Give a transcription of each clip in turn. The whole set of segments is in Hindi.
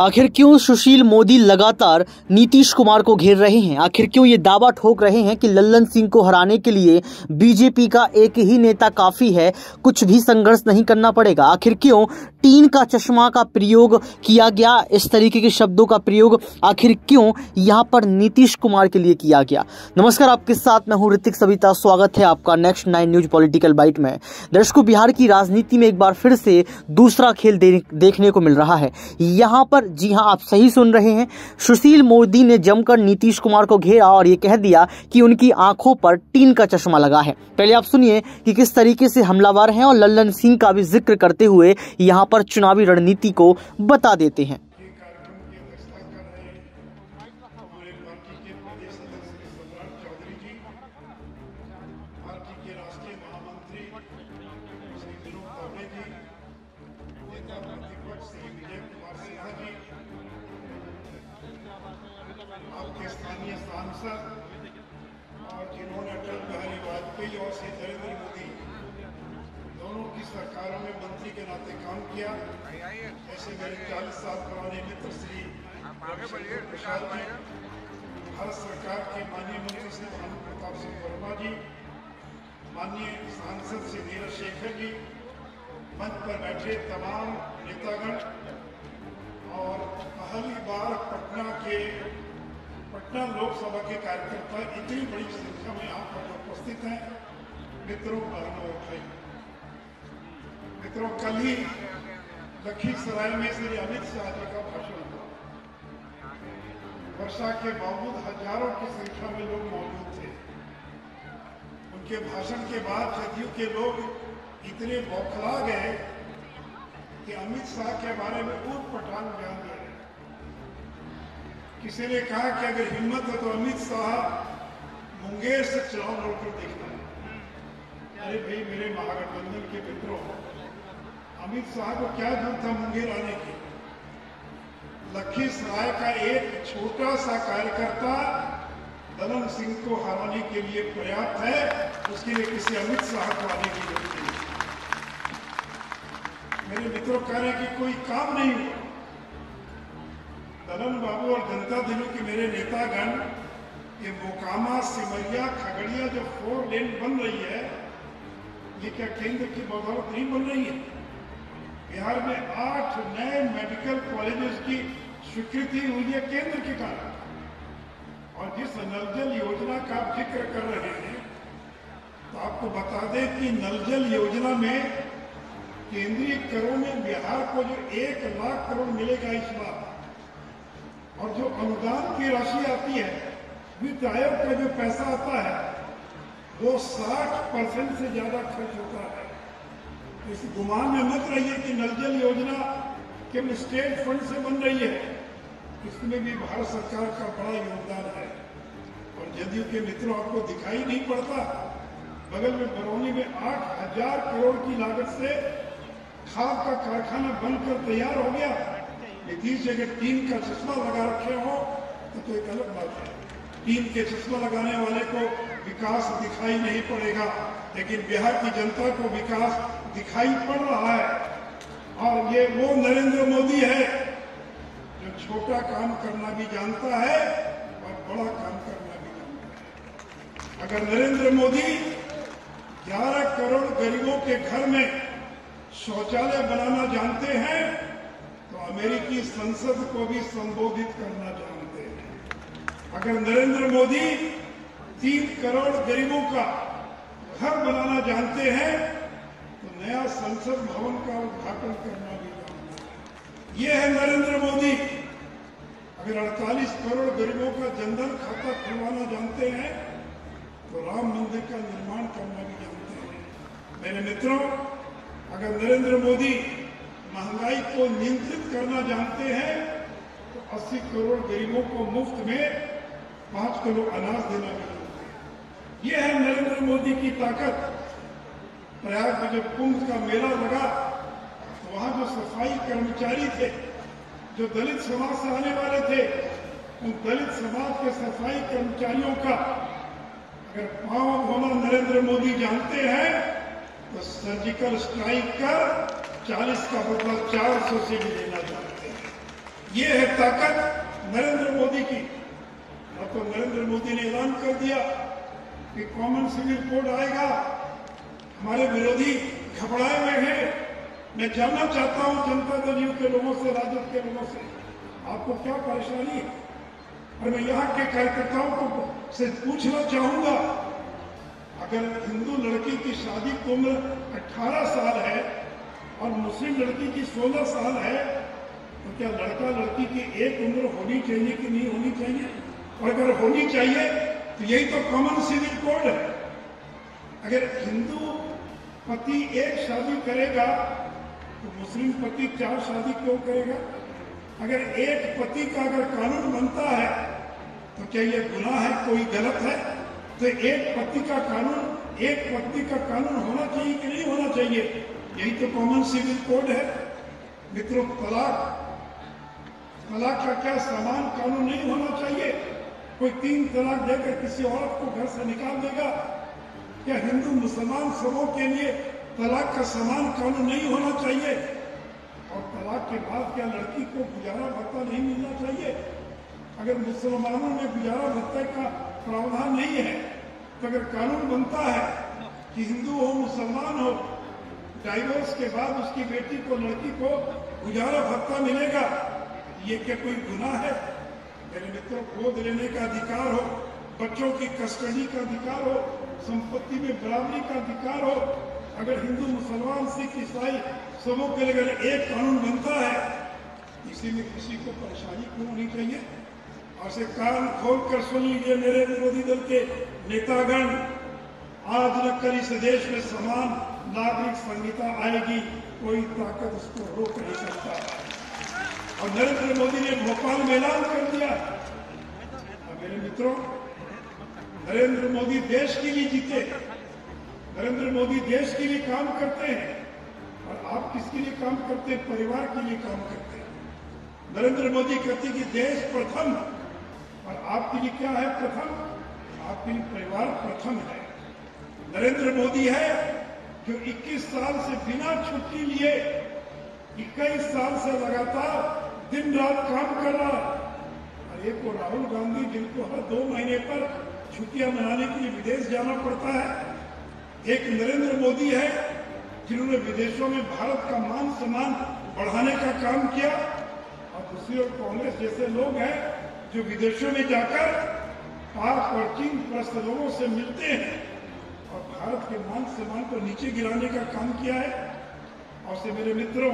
आखिर क्यों सुशील मोदी लगातार नीतीश कुमार को घेर रहे हैं? आखिर क्यों ये दावा ठोक रहे हैं कि लल्लन सिंह को हराने के लिए बीजेपी का एक ही नेता काफ़ी है, कुछ भी संघर्ष नहीं करना पड़ेगा? आखिर क्यों टीन का चश्मा का प्रयोग किया गया, इस तरीके के शब्दों का प्रयोग, आखिर क्यों यहाँ पर नीतीश कुमार के लिए किया गया? नमस्कार, आपके साथ मैं हूँ ऋतिक सविता, स्वागत है आपका next nine news political bite में। दर्शकों, बिहार की राजनीति में एक बार फिर से दूसरा खेल देखने को मिल रहा है। यहाँ पर जी हाँ आप सही सुन रहे हैं। सुशील मोदी ने जमकर नीतीश कुमार को घेरा और ये कह दिया कि उनकी आँखों पर टीन का चश्मा लगा है। पहले आप सुनिए कि किस तरीके से हमलावर हैं और लल्लन सिंह का भी ज़िक्र करते हुए यहाँ पर चुनावी रणनीति को बता देते हैं। आपके स्थानीय सांसद और जिन्होंने अटल बिहारी वाजपेयी और श्री नरेंद्र मोदी दोनों की सरकारों में मंत्री के नाते काम किया। ऐसे मेरे चालीस साल पुराने मित्र श्री प्रसाद जी, भारत सरकार के माननीय मंत्री श्री भानु प्रताप सिंह वर्मा जी, माननीय सांसद श्री नीरज शेखर जी मंच पर बैठे तमाम नेतागण और पहली बार पटना के, पटना लोकसभा के कार्यकर्ता इतनी बड़ी संख्या में पर उपस्थित हैं। मित्रों, बहनों और भाई। मित्रों, कल ही लखीसराय में श्री अमित शाह जी का भाषण हुआ। वर्षा के बावजूद हज़ारों की संख्या में लोग मौजूद थे। उनके भाषण के बाद जदयू के लोग इतने बौखला गए कि अमित शाह के बारे में ऊट पटांग बयान दे रहे किसी ने कहा कि अगर हिम्मत है तो अमित शाह मुंगेर से चुनाव लड़कर देखना है। अरे भाई, मेरे महागठबंधन के मित्रों, अमित शाह को क्या ज़रूरत था मुंगेर आने की? लखीसराय का एक छोटा सा कार्यकर्ता दलन सिंह को हराने के लिए पर्याप्त है, उसके लिए किसी अमित शाह को आने की ज़रूरत नहीं। मेरे मित्रों कह रहे हैं कि कोई काम नहीं हुआ। दलन बाबू और जनता दिलों के मेरे नेतागण, ये मोकामा, सिमरिया, खगड़िया जो फोर लेन बन रही है, ये क्या केंद्र की बदौलत नहीं बन रही है? बिहार में आठ नए मेडिकल कॉलेजेस की स्वीकृति हुई है केंद्र के कारण। और जिस नल जल योजना का आप ज़िक्र कर रहे हैं तो आपको बता दें कि नल जल योजना में केंद्रीय करों में बिहार को जो एक लाख करोड़ मिलेगा इस बार, और जो अनुदान की राशि आती है, वित्त आयोग का जो पैसा आता है, वो 60 परसेंट से ज़्यादा खर्च होता है। इस गुमान में मत रहिए कि नल जल योजना केवल स्टेट फंड से बन रही है, इसमें भी भारत सरकार का बड़ा योगदान है। और जदयू के मित्रों, आपको दिखाई नहीं पड़ता, बगल में बरौनी में आठ हज़ार करोड़ की लागत से खाद का कारखाना बनकर तैयार हो गया। नीतीश अगर टीम का चश्मा लगा रखे हो तो, तो एक अलग बात है। टीम के चश्मा लगाने वाले को विकास दिखाई नहीं पड़ेगा लेकिन बिहार की जनता को विकास दिखाई पड़ रहा है। और ये वो नरेंद्र मोदी है जो छोटा काम करना भी जानता है और बड़ा काम करना भी जानता है। अगर नरेंद्र मोदी 11 करोड़ गरीबों के घर में शौचालय बनाना जानते हैं तो अमेरिकी संसद को भी संबोधित करना जानते हैं। अगर नरेंद्र मोदी तीन करोड़ गरीबों का घर बनाना जानते हैं तो नया संसद भवन का उद्घाटन करना भी जानते हैं। ये है नरेंद्र मोदी। अगर 48 करोड़ गरीबों का जनधन खाता खुलवाना जानते हैं तो राम मंदिर का निर्माण करना भी जानते हैं। मेरे मित्रों अगर नरेंद्र मोदी महँगाई को नियंत्रित करना जानते हैं तो 80 करोड़ गरीबों को मुफ़्त में पाँच किलो अनाज देना हैं यह है नरेंद्र मोदी की ताकत। प्रयाग में जब कुंभ का मेला लगा तो वहाँ जो सफ़ाई कर्मचारी थे, जो दलित समाज से आने वाले थे, उन दलित समाज के सफ़ाई कर्मचारियों का अगर पाँव होना नरेंद्र मोदी जानते हैं तो सर्जिकल स्ट्राइक कर 40 का बदला 400 से भी लेना चाहते हैं। ये है ताकत नरेंद्र मोदी की। अब तो नरेंद्र मोदी ने ऐलान कर दिया कि कॉमन सिविल कोड आएगा। हमारे विरोधी घबराए हुए हैं। मैं जानना चाहता हूँ जनता दल यू के लोगों से, राजद के लोगों से, आपको क्या परेशानी है? और मैं यहाँ के कार्यकर्ताओं को से पूछना चाहूँगा अगर हिंदू लड़की की शादी की उम्र 18 साल है और मुस्लिम लड़की की 16 साल है तो क्या लड़का लड़की की एक उम्र होनी चाहिए कि नहीं होनी चाहिए? और अगर होनी चाहिए तो यही तो कॉमन सिविल कोड है। अगर हिंदू पति एक शादी करेगा तो मुस्लिम पति चार शादी क्यों करेगा? अगर एक पति का अगर कानून बनता है तो क्या यह गुनाह है, कोई गलत है? तो एक पति का कानून, एक पत्नी का कानून होना चाहिए कि नहीं होना चाहिए? यही तो कॉमन सिविल कोड है। मित्रों, तलाक तलाक का क्या समान कानून नहीं होना चाहिए? कोई तीन तलाक देकर किसी औरत को घर से निकाल देगा? क्या हिंदू, मुसलमान सबों के लिए तलाक का समान कानून नहीं होना चाहिए? और तलाक के बाद क्या लड़की को गुजारा भत्ता नहीं मिलना चाहिए? अगर मुसलमानों में गुजारा भत्ते का प्रावधान नहीं है तो अगर कानून बनता है कि हिंदू हो, मुसलमान हो डाइवोर्स के बाद उसकी बेटी को, लड़की को गुजारा भत्ता मिलेगा, ये क्या कोई गुनाह है? मेरे मित्रों गोद लेने का अधिकार हो, बच्चों की कस्टडी का अधिकार हो, संपत्ति में बराबरी का अधिकार हो, अगर हिंदू, मुसलमान, सिख, ईसाई सबों के लिए अगर एक कानून बनता है, इसी में किसी को परेशानी क्यों होनी चाहिए? और से कान खोल कर सुन लीजिए मेरे विरोधी दल के नेतागण, आज कल इस देश में समान नागरिक संहिता आएगी, कोई ताकत उसको रोक नहीं सकता। और नरेंद्र मोदी ने भोपाल में ऐलान कर दिया। और मेरे मित्रों, नरेंद्र मोदी देश के लिए जीते नरेंद्र मोदी देश के लिए काम करते हैं। और आप किसके लिए काम करते हैं? परिवार के लिए काम करते हैं। नरेंद्र मोदी कहते कि देश प्रथम और आपके लिए क्या है प्रथम? आपके लिए परिवार प्रथम है। नरेंद्र मोदी है, जो 21 साल से बिना छुट्टी लिए 21 साल से लगातार दिन रात काम कर रहा। और एक को राहुल गांधी जिनको हर दो महीने पर छुट्टियाँ मनाने के लिए विदेश जाना पड़ता है। एक नरेंद्र मोदी है, जिन्होंने विदेशों में भारत का मान सम्मान बढ़ाने का काम किया। और दूसरी ओर कांग्रेस जैसे लोग हैं जो विदेशों में जाकर पाक और चीन प्रस्त लोगों से मिलते हैं और भारत के मान सम्मान को नीचे गिराने का काम किया है। और से मेरे मित्रों,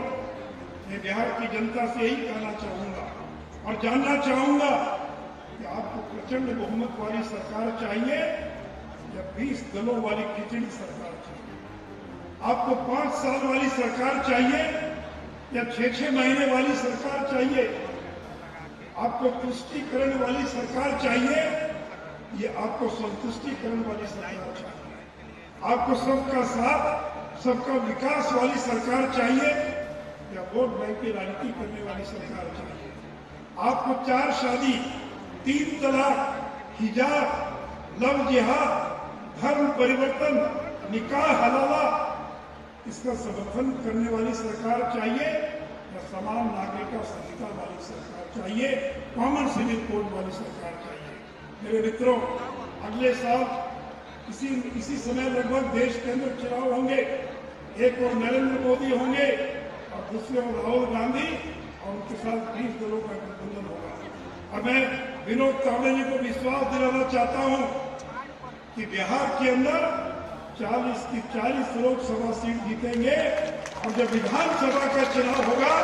मैं बिहार की जनता से यही कहना चाहूँगा और जानना चाहूँगा कि आपको प्रचंड बहुमत वाली सरकार चाहिए या 20 दलों वाली खिचड़ी सरकार चाहिए? आपको पाँच साल वाली सरकार चाहिए या छह छह महीने वाली सरकार चाहिए? आपको तुष्टिकरण वाली सरकार चाहिए, ये आपको संतुष्टिकरण वाली सरकार चाहिए। आपको सबका साथ, सबका विकास वाली सरकार चाहिए, या वोट बैंक की राजनीति करने वाली सरकार चाहिए। आपको चार शादी, तीन तलाक, हिजाब, लव जिहाद, धर्म परिवर्तन, निकाह हलाला, इसका समर्थन करने वाली सरकार चाहिए, या समान नागरिकता संहिता वाली सरकार चाहिए कॉमन सिविल कोड वाली सरकार चाहिए। मेरे मित्रों, अगले साल इसी इसी समय लगभग देश के अंदर चुनाव होंगे। एक और नरेंद्र मोदी होंगे और दूसरे ओर राहुल गांधी और उनके साथ बीस दलों का गठबंधन होगा। और मैं विनोद तावड़े जी को विश्वास दिलाना चाहता हूँ कि बिहार के अंदर 40 की 40 लोकसभा सीट जीतेंगे और जब विधानसभा का चुनाव होगा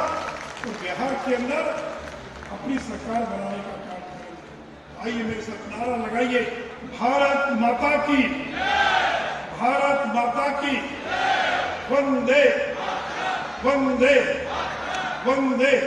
तो बिहार के अंदर अपनी सरकार बनाने का काम आइए मेरे साथ नारा लगाइए। भारत माता की। भारत माता की। वंदे। वंदे। वंदे।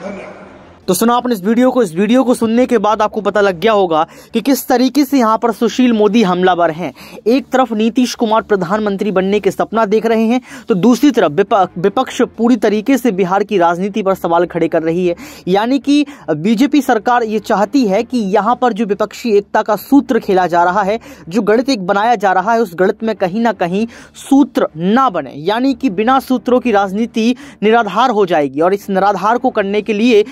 धन्यवाद। तो सुना, आपने इस वीडियो को, इस वीडियो को सुनने के बाद आपको पता लग गया होगा कि किस तरीके से यहाँ पर सुशील मोदी हमलावर हैं। एक तरफ़ नीतीश कुमार प्रधानमंत्री बनने के सपना देख रहे हैं तो दूसरी तरफ़ विपक्ष पूरी तरीके से बिहार की राजनीति पर सवाल खड़े कर रही है। यानी कि बीजेपी सरकार ये चाहती है कि यहाँ पर जो विपक्षी एकता का सूत्र खेला जा रहा है, जो गणित एक बनाया जा रहा है, उस गणित में कहीं ना कहीं सूत्र ना बने। यानी कि बिना सूत्रों की राजनीति निराधार हो जाएगी और इस निराधार को करने के लिए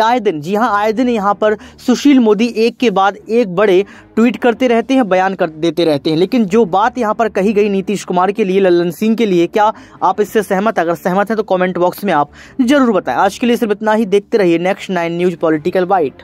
आए दिन जी हाँ आए दिन यहाँ पर। सुशील मोदी एक के बाद एक बड़े ट्वीट करते रहते हैं, बयान कर देते रहते हैं। लेकिन जो बात यहाँ पर कही गई नीतीश कुमार के लिए, ललन सिंह के लिए, क्या आप इससे सहमत अगर सहमत हैं तो कमेंट बॉक्स में आप ज़रूर बताएँ। आज के लिए सिर्फ़ इतना ही। देखते रहिए next nine news political bite.